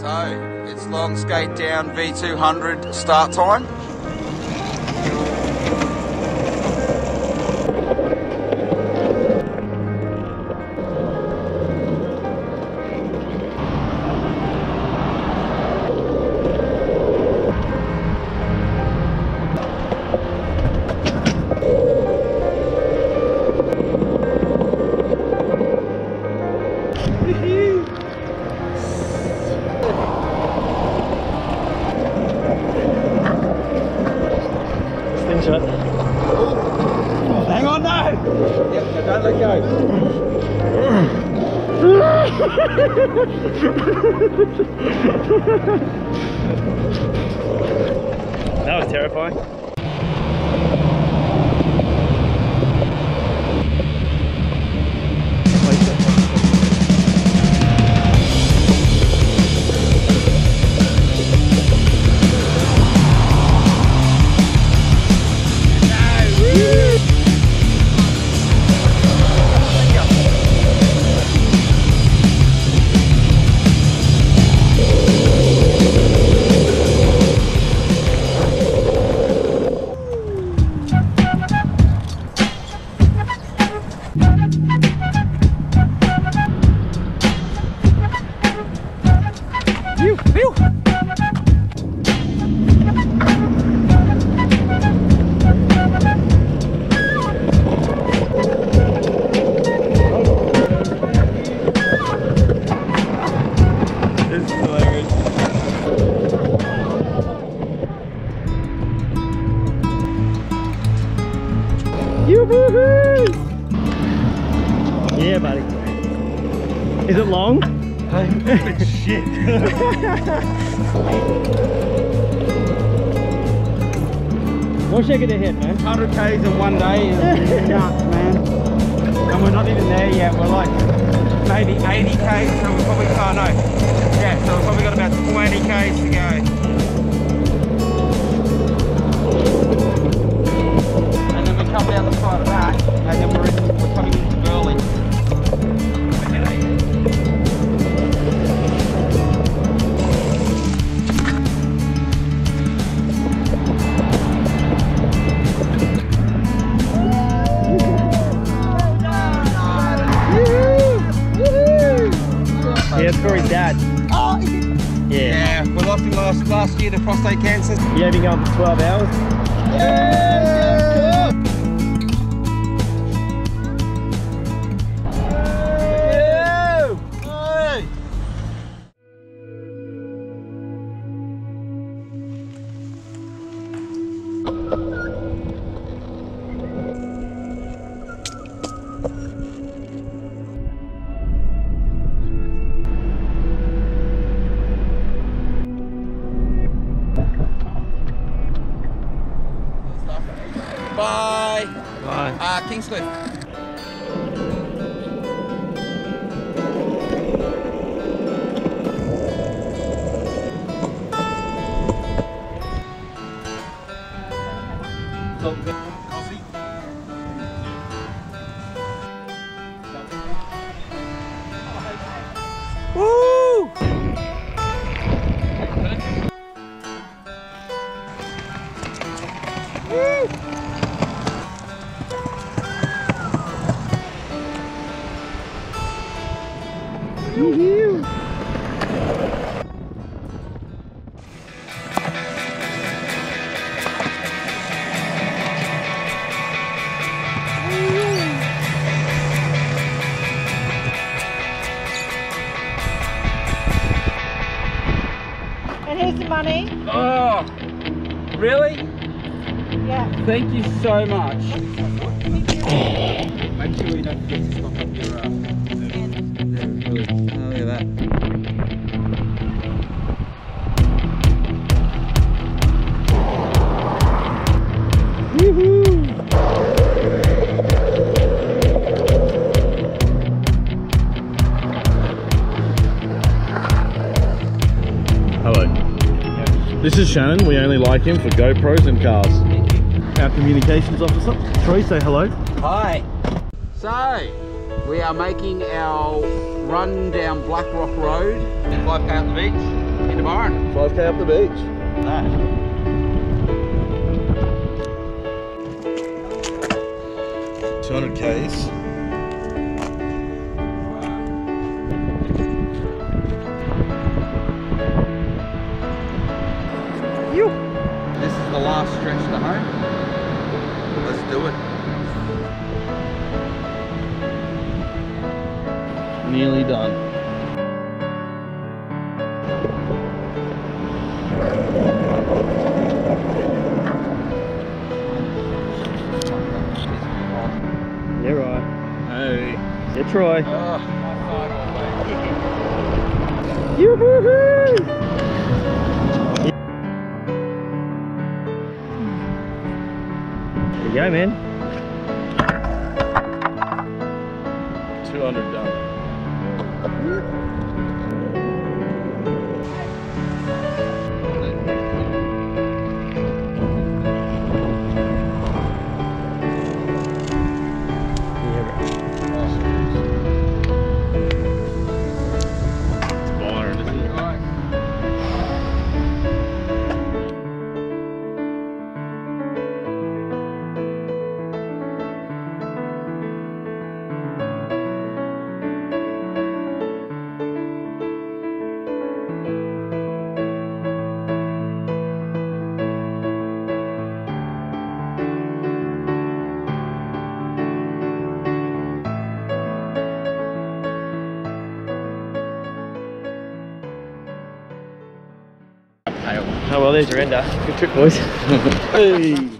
So, it's long skate down V200 start time. Hang on, no! Yep, don't let go. That was terrifying. Yeah, buddy. Is it long? Shit. What's shaking the head, man? 100 k's in one day is nuts, man. And we're not even there yet. We're like maybe 80 k's, so we probably oh no. Yeah, so we've probably got about 20 k's to go. Him last, year to prostate cancer. You been going for 12 hours? Bye. Bye. Uh, here's the money. Oh, really? Yeah. Thank you so much. Make sure you don't forget to stop up your. Uh, Hello. This is Shannon. We only like him for GoPros and cars. Our communications officer. Troy, say hello. Hi. So, We are making our run down Black Rock Road. 5k up the beach in into Byron. 5k up the beach. Two k's. This is the last stretch to home. Let's do it. Nearly done. Yeah, Troy. Oh, you go, man. Two hundred done. Oh well, there's your ender. Good trip, boys. Hey.